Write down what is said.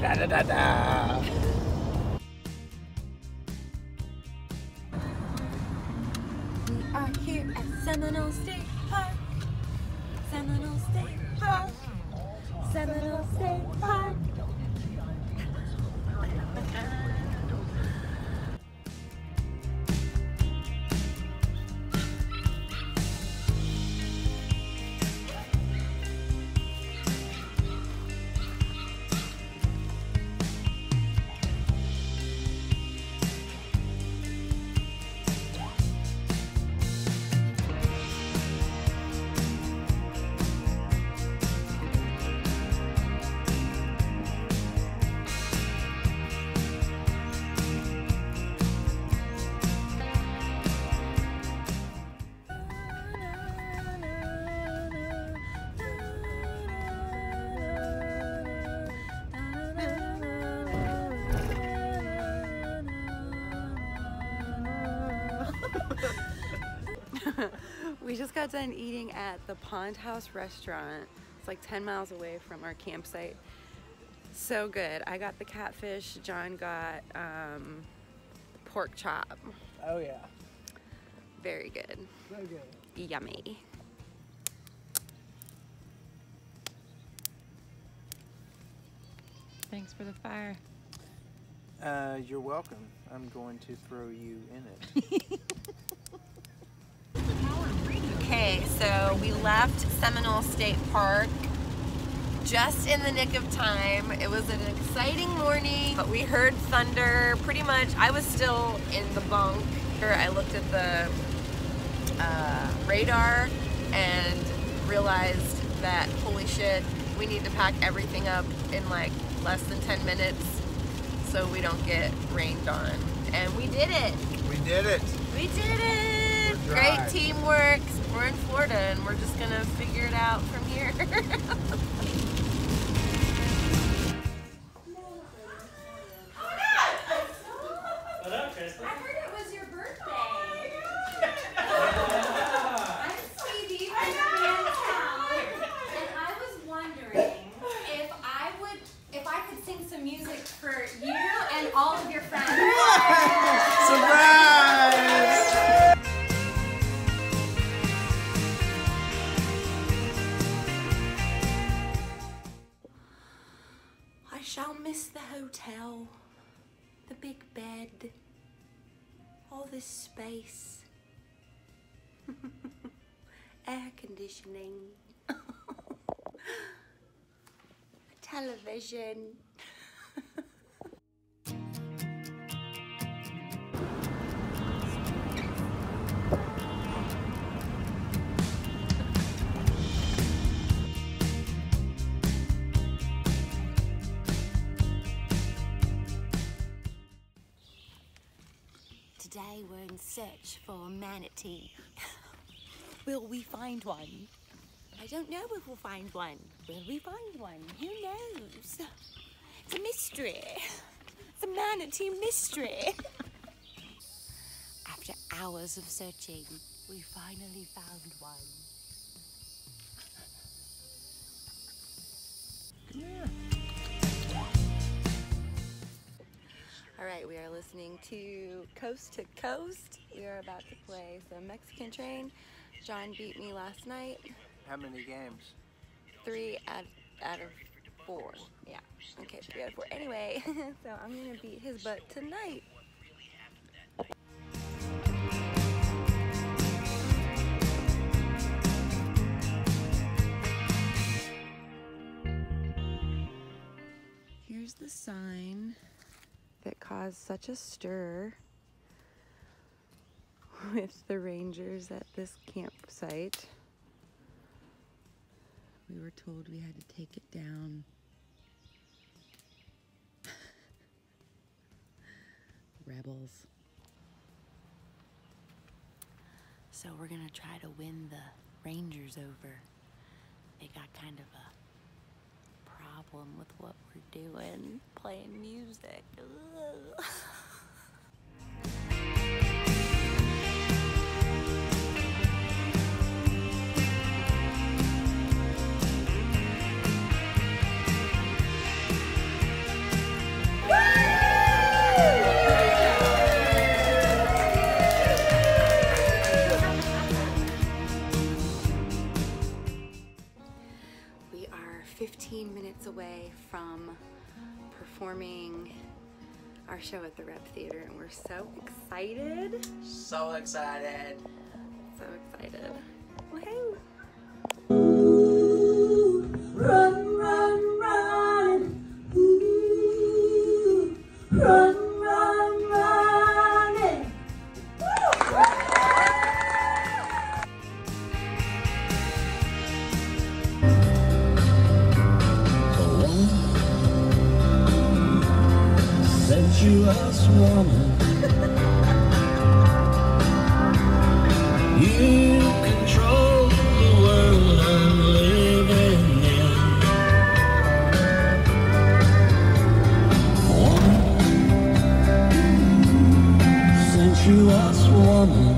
Da, da, da, da. We are here at Seminole State Park. Seminole State Park. Seminole State Park. we just got done eating at the Pond House restaurant. It's like 10 miles away from our campsite. So good. I got the catfish, John got um, pork chop. Oh yeah. Very good. So good. Yummy. Thanks for the fire. Uh, you're welcome. I'm going to throw you in it. Okay, so we left Seminole State Park just in the nick of time. It was an exciting morning, but we heard thunder pretty much. I was still in the bunk. I looked at the uh, radar and realized that holy shit, we need to pack everything up in like less than 10 minutes so we don't get rained on. And we did it. we did it. We did it! Great teamwork. We're in Florida and we're just gonna figure it out from here. the big bed, all this space, air conditioning, television. Today we're in search for a manatee. Will we find one? I don't know if we'll find one. Will we find one? Who knows? It's a mystery. It's a manatee mystery. After hours of searching, we finally found one. All right, we are listening to Coast to Coast. We are about to play some Mexican Train. John beat me last night, How many games? three out, out of four. Yeah, okay, three out of four. Anyway, so I'm gonna beat his butt tonight. Here's the sign that caused such a stir with the rangers at this campsite. We were told we had to take it down. Rebels. So we're gonna try to win the Rangers over. They got kind of a problem with what we're doing, playing music. performing our show at the Rep Theater, and we're so excited. So excited. So excited. Woohoo! you woman. You control the world I'm living in. Woman, since woman.